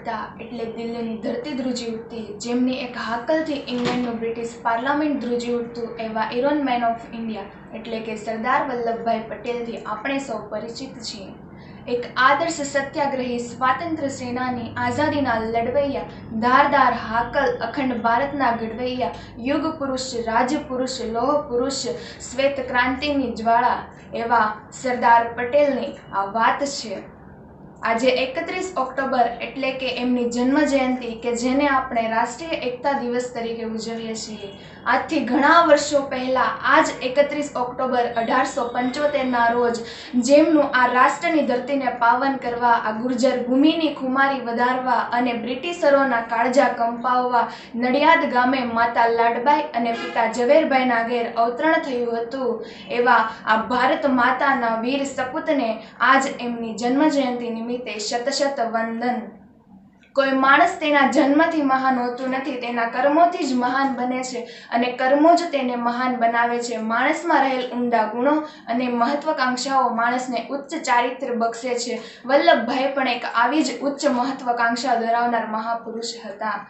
પડતા એટલે દિલ્હીની ધરતી ધ્રુજી ઉઠતી, જેમની એક હાકલથી ઇંગ્લેન્ડનું બ્રિટિશ પાર્લામેન્ટ ધ્રુજી ઉઠતું એવા ઇરોન મેન ઓફ ઇન્ડિયા એટલે કે સરદાર વલ્લભભાઈ પટેલથી આપણે સૌ પરિચિત છીએ. એક આદર્શ સત્યાગ્રહી સ્વાતંત્ર્ય સેનાની આઝાદીના લડવૈયા, ધારદાર હાકલ અખંડ ભારતના ઘડવૈયા, યુગ પુરુષ રાજપુરુષ લોહ પુરુષ, શ્વેત ક્રાંતિની જ્વાળા એવા સરદાર પટેલની આ વાત છે. આજે એકત્રીસ ઓક્ટોબર એટલે કે એમની જન્મ જયંતિ કે જેને આપણે રાષ્ટ્રીય એકતા દિવસ તરીકે ઉજવીએ છીએ. આજથી ઘણા વર્ષો પહેલાં, આજ એકત્રીસ ઓક્ટોબર અઢારસો પંચોતેરના રોજ જેમનું આ રાષ્ટ્રની ધરતીને પાવન કરવા, આ ગુર્જર ભૂમિની ખુમારી વધારવા અને બ્રિટિશરોના કાળજા કંપાવવા નડિયાદ ગામે માતા લાડબાઈ અને પિતા ઝવેરભાઈના ઘેર અવતરણ થયું હતું. એવા આ ભારત માતાના વીર સપૂતને આજ એમની જન્મ જયંતિ નિમિત્તે શત શત વંદન. કોઈ માણસ તેના જન્મથી મહાન હોતું નથી, તેના કર્મોથી જ મહાન બને છે અને કર્મો જ તેને મહાન બનાવે છે. માણસમાં રહેલ ઊંડા ગુણો અને મહત્વકાંક્ષાઓ માણસને ઉચ્ચ ચારિત્ર્ય બક્ષે છે. વલ્લભભાઈ પણ એક આવી જ ઉચ્ચ મહત્વકાંક્ષા ધરાવનાર મહાપુરુષ હતા.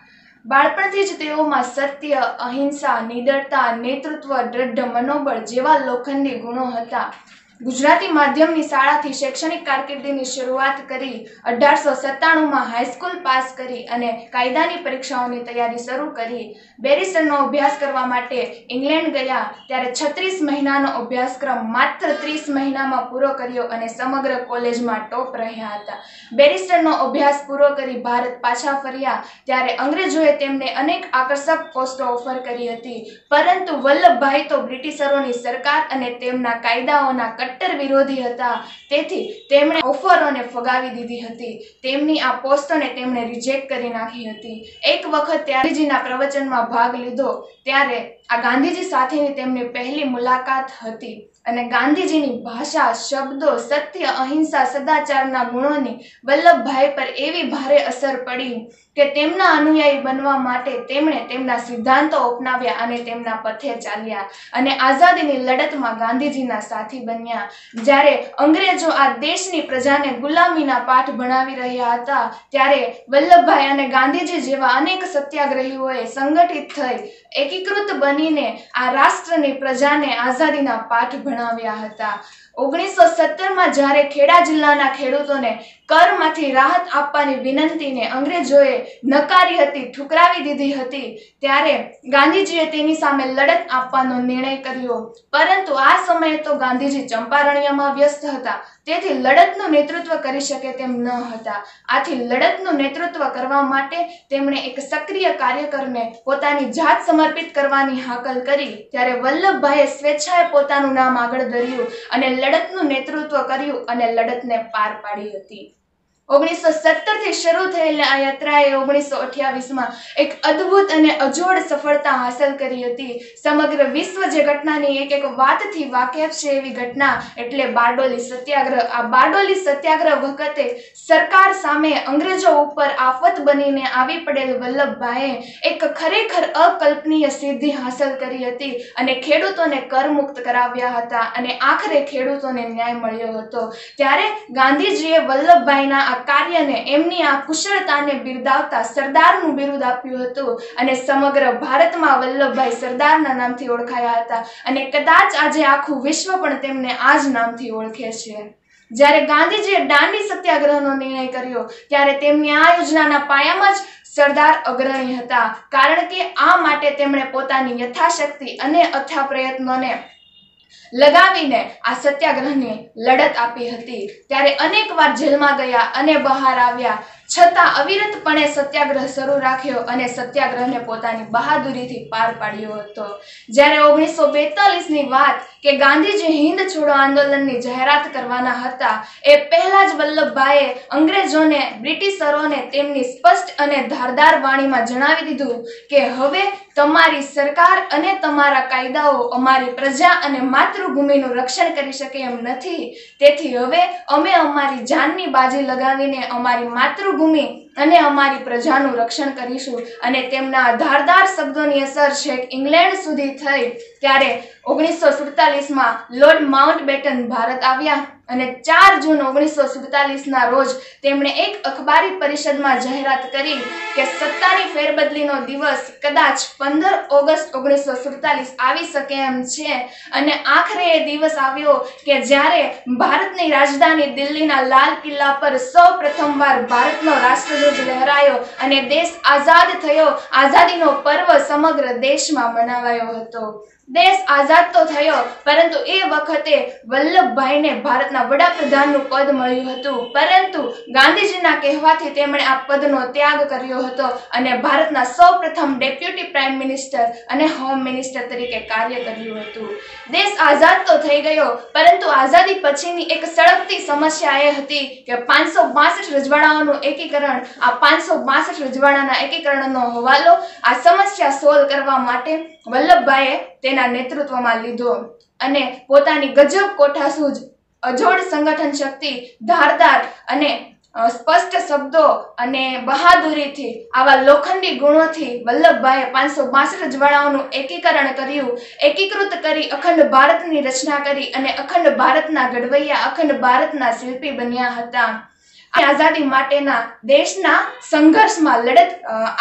બાળપણથી જ તેઓમાં સત્ય, અહિંસા, નિડરતા, નેતૃત્વ, દ્રઢ મનોબળ જેવા લોખંડી ગુણો હતા. ગુજરાતી માધ્યમની શાળાથી શૈક્ષણિક કારકિર્દીની શરૂઆત કરી અઢારસો સત્તાણુંમાં હાઈસ્કૂલ પાસ કરી અને કાયદાની પરીક્ષાઓની તૈયારી શરૂ કરી. બેરિસ્ટરનો અભ્યાસ કરવા માટે ઇંગ્લેન્ડ ગયા ત્યારે છત્રીસ મહિનાનો અભ્યાસક્રમ માત્ર ત્રીસ મહિનામાં પૂરો કર્યો અને સમગ્ર કોલેજમાં ટોપ રહ્યા હતા. બેરિસ્ટરનો અભ્યાસ પૂરો કરી ભારત પાછા ફર્યા ત્યારે અંગ્રેજોએ તેમને અનેક આકર્ષક પોસ્ટો ઓફર કરી હતી. પરંતુ વલ્લભભાઈ તો બ્રિટિશરોની સરકાર અને તેમના કાયદાઓના કટ્ટર વિરોધી હતા. તેથી તેમણે ઓફરોને ફગાવી દીધી હતી. તેમની આ પોસ્ટોને તેમણે રિજેક્ટ કરી નાખી હતી. એક વખત ત્યારેજીના પ્રવચનમાં ભાગ લીધો, ત્યારે આ ગાંધીજી સાથેની તેમની પહેલી મુલાકાત હતી અને ગાંધીજીની ભાષા, શબ્દો, સત્ય, અહિંસા, સદાચારના ગુણોની વલ્લભભાઈ પર એવી ભારે અસર પડી. કે તેમના અનુયાયી બનવા માટે તેમણે તેમના સિદ્ધાંતો અપનાવ્યા અને તેમના પથે ચાલ્યા. અને આઝાદીની લડતમાં ગાંધીજીના સાથી બન્યા. જ્યારે અંગ્રેજો આ દેશની પ્રજાને ગુલામીના પાઠ ભણાવી રહ્યા હતા, ત્યારે વલ્લભભાઈ અને ગાંધીજી જેવા અનેક સત્યાગ્રહીઓએ સંગઠિત થઈ, એકીકૃત બનીને આ રાષ્ટ્રની પ્રજાને આઝાદીના પાઠ ભણાવ્યા હતા. ઓગણીસો સત્તરમાં જ્યારે ખેડા જિલ્લાના ખેડૂતોને કરમાંથી રાહત આપવાની વિનંતીને અંગ્રેજોએ નકારી હતી, ઠુકરાવી દીધી હતી, ત્યારે ગાંધીજીએ તેની સામે લડત આપવાનો નિર્ણય કર્યો. પરંતુ આ સમયે તો ગાંધીજી ચંપારણ્યમાં વ્યસ્ત હતા. તેથી લડતનું નેતૃત્વ કરી શકે તેમ ન હતા. આથી લડતનું નેતૃત્વ કરવા માટે તેમણે એક સક્રિય કાર્યકરને પોતાની જાત સમર્પિત કરવાની હાકલ કરી. ત્યારે વલ્લભભાઈએ સ્વેચ્છાએ પોતાનું નામ આગળ ધર્યું અને લડતનું નેતૃત્વ કર્યું અને લડતને પાર પાડી હતી. ઓગણીસો સત્તરથી શરૂ થયેલી આ યાત્રાએ ઓગણીસો અઠ્યાવીસમાં એક અદ્ભુત અને અજોડ સફળતા હાંસલ કરી હતી. સમગ્ર વિશ્વ જે ઘટનાની એક એક વાતથી વાકેફ છે એવી ઘટના એટલે બારડોલી સત્યાગ્રહ. આ બારડોલી સત્યાગ્રહ વખતે સરકાર સામે અંગ્રેજો ઉપર આફત બનીને આવી પડેલ વલ્લભભાઈએ એક ખરેખર અકલ્પનીય સિદ્ધિ હાંસલ કરી હતી અને ખેડૂતોને કરમુક્ત કરાવ્યા હતા અને આખરે ખેડૂતોને ન્યાય મળ્યો હતો. ત્યારે ગાંધીજીએ વલ્લભભાઈના આ કાર્યને એમની આ કુશળતાને બિરદાવતા સરદારનું બિરુદ આપ્યું હતું અને સમગ્ર ભારતમાં વલ્લભભાઈ સરદારના નામથી ઓળખાયા હતા. અને કદાચ આજે આખું વિશ્વ પણ તેમને આ જ નામથી ઓળખે છે. જ્યારે ગાંધીજીએ દાંડી સત્યાગ્રહનો નિર્ણય કર્યો, ત્યારે તેમની આ યોજનાના પાયામાં જ સરદાર અગ્રણી હતા. કારણ કે આ માટે તેમણે પોતાની યથાશક્તિ અને અથા પ્રયત્નોને લગાવીને આ સત્યાગ્રહની લડત આપી હતી. ત્યારે અનેક વાર જેલમાં ગયા અને બહાર આવ્યા. છતાં અવિરતપણે સત્યાગ્રહ શરૂ રાખ્યો અને સત્યાગ્રહને પોતાની બહાદુરીથી પાર પાડ્યો હતો. જ્યારે ઓગણીસો બેતાલીસની વાત કે ગાંધીજી હિન્દ છોડો આંદોલનની જાહેરાત કરવાના હતા, એ પહેલા જ વલ્લભભાઈએ અંગ્રેજોને, બ્રિટિશરોને તેમની સ્પષ્ટ અને ધારદાર વાણીમાં જણાવી દીધું કે હવે તમારી સરકાર અને તમારા કાયદાઓ અમારી પ્રજા અને માતૃભૂમિનું રક્ષણ કરી શકે એમ નથી. તેથી હવે અમે અમારી જાનની બાજી લગાવીને અમારી માતૃભૂમિ માતૃભૂમિ અને અમારી પ્રજાનું રક્ષણ કરીશું. અને તેમના ધારદાર શબ્દોની અસર છેક ઇંગ્લેન્ડ સુધી થઈ, ત્યારે ઓગણીસો સુડતાલીસમાં લોર્ડ માઉન્ટ બેટન ભારત આવ્યા અને ચાર જૂન ઓગણીસો સુડતાલીસના રોજ તેમણે એક અખબારી પરિષદમાં જાહેરાત કરી કે સત્તાની ફેરબદલીનો દિવસ કદાચ પંદર ઓગસ્ટ ઓગણીસો સુડતાલીસ આવી શકે એમ છે. અને આખરે એ દિવસ આવ્યો કે જ્યારે ભારતની રાજધાની દિલ્હીના લાલ કિલ્લા પર સૌ પ્રથમવાર ભારતનો રાષ્ટ્રધ્વજ લહેરાયો અને દેશ આઝાદ થયો. આઝાદીનો પર્વ સમગ્ર દેશમાં મનાવાયો હતો. દેશ આઝાદ તો થયો, પરંતુ એ વખતે વલ્લભભાઈને ભારતના વડાપ્રધાનનું પદ મળ્યું હતું. પરંતુ ગાંધીજીના કહેવાથી તેમણે આ પદનો ત્યાગ કર્યો હતો અને ભારતના સૌ પ્રથમ ડેપ્યુટી પ્રાઇમ મિનિસ્ટર અને હોમ મિનિસ્ટર તરીકે કાર્ય કર્યું હતું. દેશ આઝાદ તો થઈ ગયો, પરંતુ આઝાદી પછીની એક સળગતી સમસ્યા એ હતી કે પાંચસો બાસઠ રજવાડાઓનું એકીકરણ, આ પાંચસો બાસઠ રજવાડાના એકીકરણનો હવાલો આ સમસ્યા સોલ્વ કરવા માટે વલ્લભભાઈએ તેના નેતૃત્વમાં લીધો અને પોતાની ગજબ કોઠાસૂજ અજોડ સંગઠન શક્તિ, ધારદાર અને સ્પષ્ટ શબ્દો અને બહાદુરીથી આવા લોખંડી ગુણોથી વલ્લભભાઈએ પાંચસો બાસઠ જવાળાઓનું એકીકરણ કર્યું. એકીકૃત કરી અખંડ ભારતની રચના કરી અને અખંડ ભારતના ઘડવૈયા, અખંડ ભારતના શિલ્પી બન્યા હતા. આઝાદી માટેના દેશના સંઘર્ષમાં લડત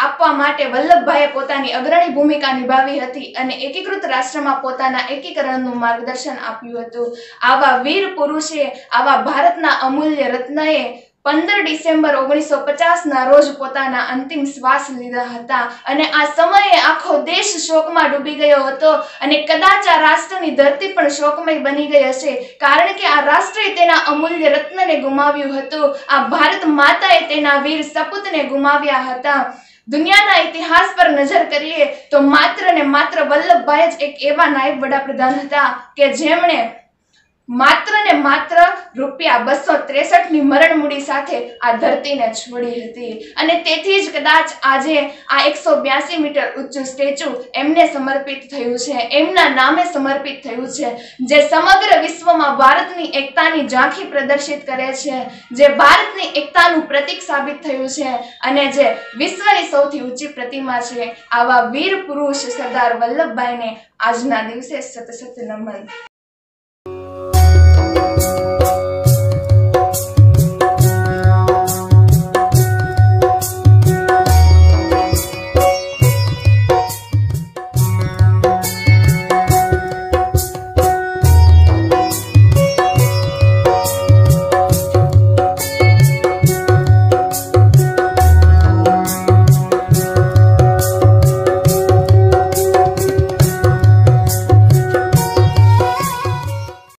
આપવા માટે વલ્લભભાઈએ પોતાની અગ્રણી ભૂમિકા નિભાવી હતી અને એકીકૃત રાષ્ટ્રમાં પોતાના એકીકરણનું માર્ગદર્શન આપ્યું હતું. આવા વીર પુરુષે, આવા ભારતના અમૂલ્ય રત્નએ પંદર ડિસેમ્બર ઓગણીસો પચાસના રોજ પોતાના અંતિમ શ્વાસ લીધા હતા અને આ સમયે આખો દેશ શોકમાં ડૂબી ગયો હતો અને કદાચ આ રાષ્ટ્રની ધરતી પણ શોકમય બની ગઈ હશે. કારણ કે આ રાષ્ટ્રે તેના અમૂલ્ય રત્નને ગુમાવ્યું હતું. આ ભારત માતાએ તેના વીર સપૂતને ગુમાવ્યા હતા. દુનિયાના ઇતિહાસ પર નજર કરીએ તો માત્ર ને માત્ર વલ્લભભાઈ જ એક એવા નાયબ વડાપ્રધાન હતા કે જેમણે માત્ર ને માત્ર રૂપિયા બસો ત્રેસઠની મરણ મૂડી સાથે આ ધરતીને છોડી હતી. અને તેથી જ કદાચ આજે આ એકસો બ્યાસી મીટર ઊંચું સ્ટેચ્યુ એમને સમર્પિત થયું છે. એમના નામે સમર્પિત થયું છે. જે સમગ્ર વિશ્વમાં ભારતની એકતાની ઝાંખી પ્રદર્શિત કરે છે. જે ભારતની એકતાનું પ્રતીક સાબિત થયું છે. અને જે વિશ્વની સૌથી ઊંચી પ્રતિમા છે. આવા વીર પુરુષ સરદાર વલ્લભભાઈને આજના દિવસે સતસત સત નમન.